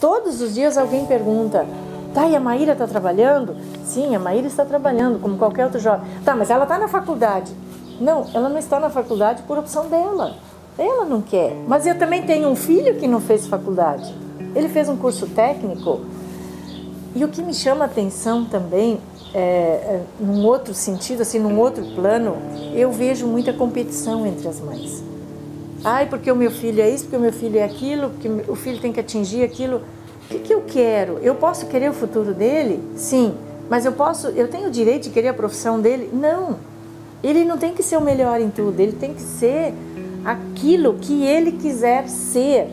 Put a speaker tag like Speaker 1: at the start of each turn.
Speaker 1: Todos os dias alguém pergunta: tá, e a Maíra está trabalhando? Sim, a Maíra está trabalhando, como qualquer outro jovem. Tá, mas ela está na faculdade. Não, ela não está na faculdade por opção dela. Ela não quer. Mas eu também tenho um filho que não fez faculdade. Ele fez um curso técnico. E o que me chama a atenção também, é, é, num outro sentido, assim, num outro plano, eu vejo muita competição entre as mães. Ai, porque o meu filho é isso, porque o meu filho é aquilo, porque o filho tem que atingir aquilo. O que, que eu quero? Eu posso querer o futuro dele? Sim. Mas eu posso, eu tenho o direito de querer a profissão dele? Não. Ele não tem que ser o melhor em tudo, ele tem que ser aquilo que ele quiser ser.